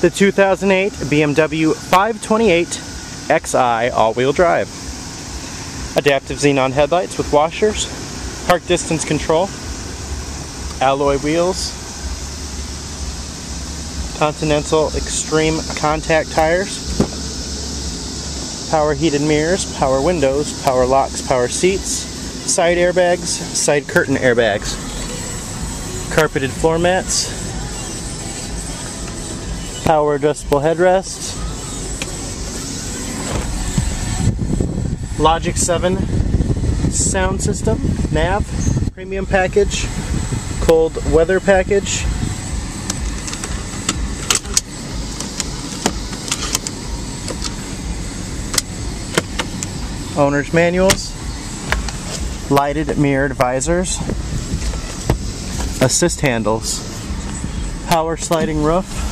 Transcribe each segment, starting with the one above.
The 2008 BMW 528xi all-wheel drive. Adaptive xenon headlights with washers, park distance control, alloy wheels, Continental Extreme contact tires, power heated mirrors, power windows, power locks, power seats, side airbags, side curtain airbags, carpeted floor mats, power adjustable headrests, Logic 7 sound system, nav, premium package, cold weather package, owner's manuals, lighted mirrored visors, assist handles, power sliding roof,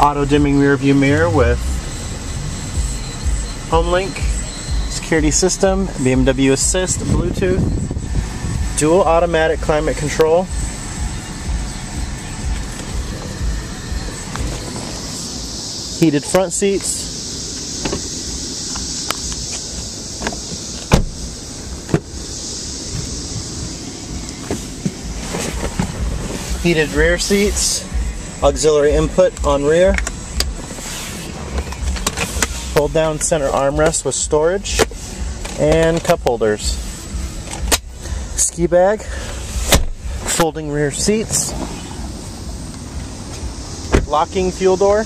auto dimming rear view mirror with HomeLink, security system, BMW Assist, Bluetooth, dual automatic climate control, heated front seats, heated rear seats, auxiliary input on rear, fold down center armrest with storage, and cup holders. Ski bag, folding rear seats, locking fuel door,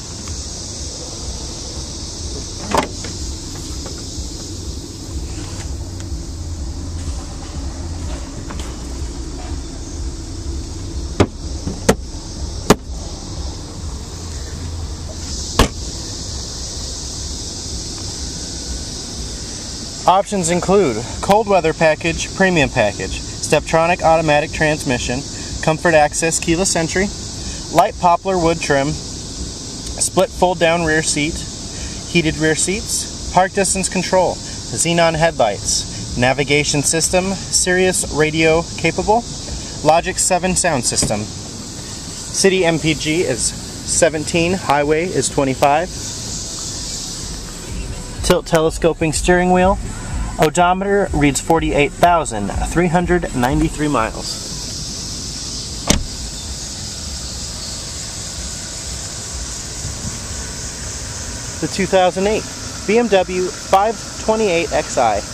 Options include cold weather package, premium package, Steptronic automatic transmission, comfort access keyless entry, light poplar wood trim, split fold down rear seat, heated rear seats, park distance control, xenon headlights, navigation system, Sirius radio capable, Logic 7 sound system. City MPG is 17, highway is 25. Tilt telescoping steering wheel, Odometer reads 48,393 miles. The 2008 BMW 528xi